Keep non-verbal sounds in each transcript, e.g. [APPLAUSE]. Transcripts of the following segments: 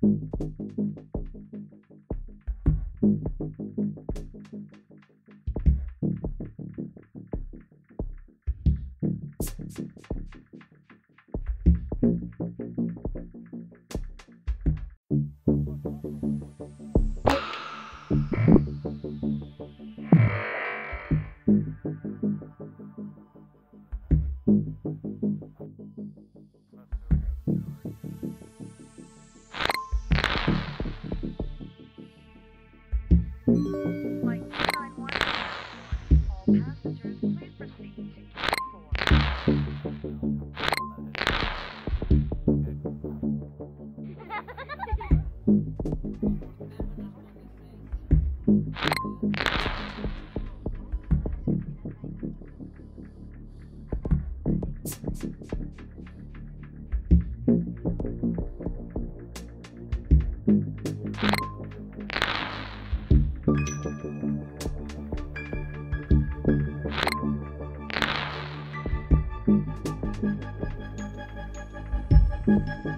Flight 291 All passengers, please proceed to gate 4. Flight 291 is now boarding. All passengers, please proceed to gate 4. Flight 291 is now boarding. All passengers, please proceed to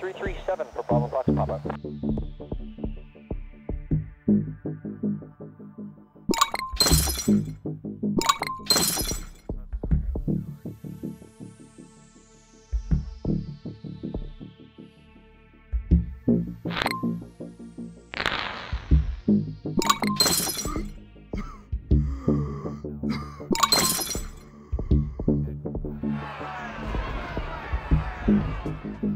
337 for Bravo Fox Papa. [LAUGHS]